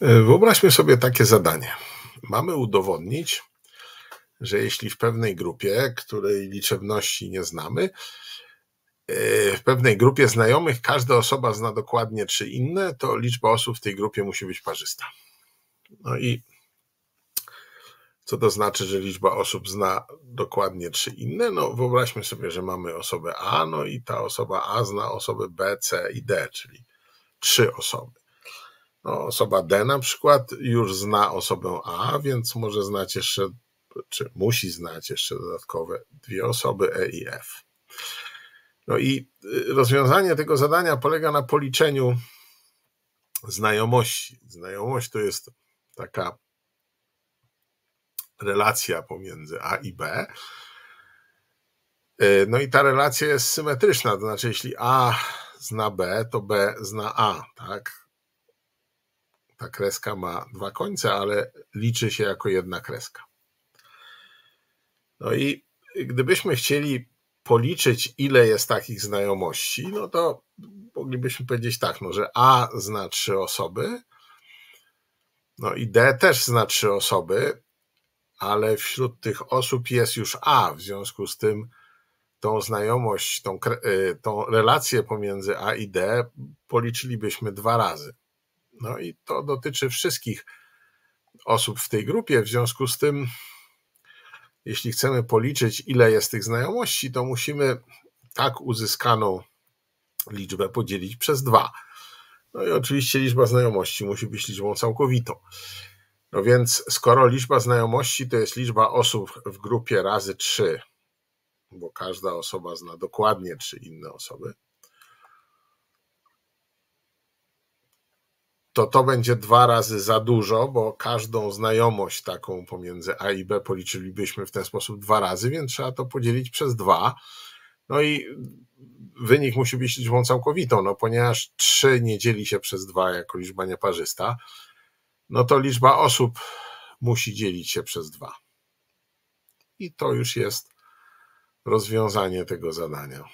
E, wyobraźmy sobie takie zadanie. Mamy udowodnić, że jeśli w pewnej grupie, której liczebności nie znamy, e, w pewnej grupie znajomych każda osoba zna dokładnie trzy inne, to liczba osób w tej grupie musi być parzysta. No i co to znaczy, że liczba osób zna dokładnie trzy inne? No wyobraźmy sobie, że mamy osobę A, no i ta osoba A zna osobę B, C i D, czyli trzy osoby. No, osoba D na przykład już zna osobę A, więc może znać jeszcze, czy musi znać jeszcze dodatkowe dwie osoby E i F. No i y, rozwiązanie tego zadania polega na policzeniu znajomości. Znajomość to jest taka relacja pomiędzy A i B. Y, no i ta relacja jest symetryczna, to znaczy jeśli A zna B, to B zna A, tak? Ta kreska ma dwa końce, ale liczy się jako jedna kreska. No i gdybyśmy chcieli policzyć, ile jest takich znajomości, no to moglibyśmy powiedzieć tak, no, że A zna trzy osoby, no i D też zna trzy osoby, ale wśród tych osób jest już A, w związku z tym tą znajomość, tą, y, tą relację pomiędzy A i D policzylibyśmy dwa razy. No i to dotyczy wszystkich osób w tej grupie. W związku z tym, jeśli chcemy policzyć, ile jest tych znajomości, to musimy tak uzyskaną liczbę podzielić przez dwa. No i oczywiście liczba znajomości musi być liczbą całkowitą. No więc skoro liczba znajomości to jest liczba osób w grupie razy 3, bo każda osoba zna dokładnie trzy inne osoby, to to będzie dwa razy za dużo, bo każdą znajomość taką pomiędzy A i B policzylibyśmy w ten sposób dwa razy, więc trzeba to podzielić przez dwa. No i wynik musi być liczbą całkowitą, no ponieważ 3 nie dzieli się przez 2 jako liczba nieparzysta, no to liczba osób musi dzielić się przez 2. I to już jest rozwiązanie tego zadania.